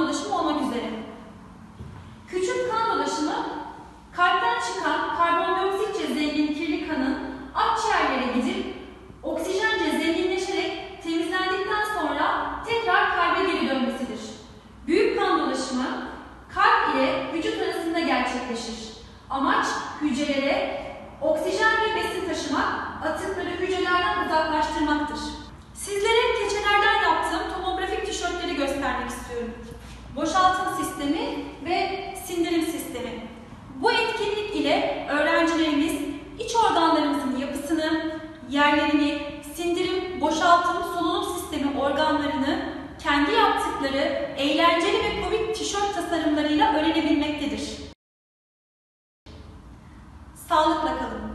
dolaşımı olmak üzere. Küçük kan dolaşımı kalpten çıkan karbondioksitçe zengin kirli kanın akciğerlere gidip oksijence zenginleşerek temizlendikten sonra tekrar kalbe geri dönmesidir. Büyük kan dolaşımı kalp ile vücut arasında gerçekleşir. Amaç hücrelere oksijen ve besin taşımak, atıkları hücrelerden uzaklaştırmaktır. Sizlere keçelerden yaptığım tomografik tişörtleri göstermek istiyorum. Boşaltım sistemi ve sindirim sistemi. Bu etkinlik ile öğrencilerimiz iç organlarımızın yapısını, yerlerini, sindirim, boşaltım, solunum sistemi organlarını kendi yaptıkları eğlenceli ve komik tişört tasarımlarıyla öğrenebilmektedir. Sağlıkla kalın.